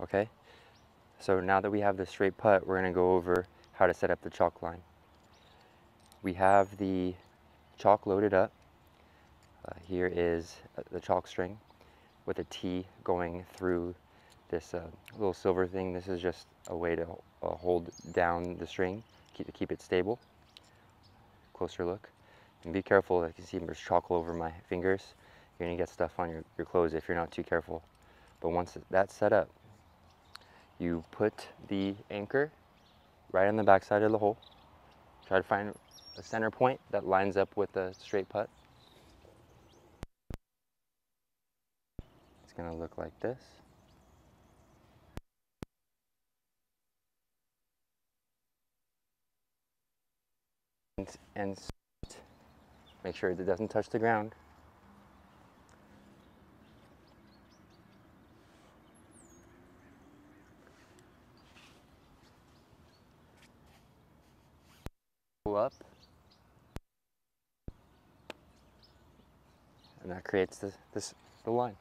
okay? So now that we have the straight putt, we're gonna go over how to set up the chalk line. We have the chalk loaded up. Uh, here is uh, the chalk string with a tee going through this uh, little silver thing. This is just a way to uh, hold down the string, keep, to keep it stable. Closer look. And be careful, like you see there's chalk all over my fingers. You're gonna get stuff on your, your clothes if you're not too careful. But once that's set up, you put the anchor right on the back side of the hole. Try to find a center point that lines up with the straight putt. It's gonna look like this. And, and make sure it doesn't touch the ground. Up. And that creates the, this, the line.